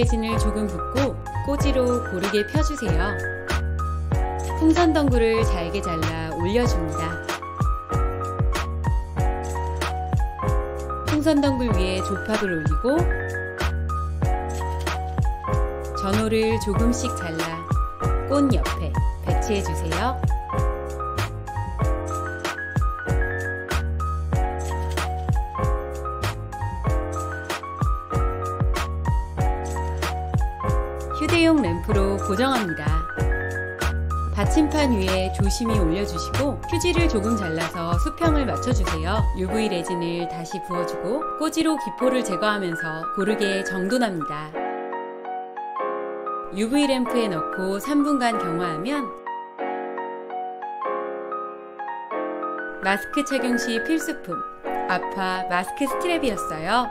레진을 조금 붓고 꼬지로 고르게 펴주세요. 풍선 덩굴을 잘게 잘라 올려줍니다. 풍선 덩굴 위에 조팝을 올리고 전호를 조금씩 잘라 꽃 옆에 배치해주세요. 휴대용 램프로 고정합니다. 받침판 위에 조심히 올려주시고 휴지를 조금 잘라서 수평을 맞춰주세요. UV 레진을 다시 부어주고 꼬지로 기포를 제거하면서 고르게 정돈합니다. UV 램프에 넣고 3분간 경화하면 마스크 착용 시 필수품 아파 마스크 스트랩이었어요.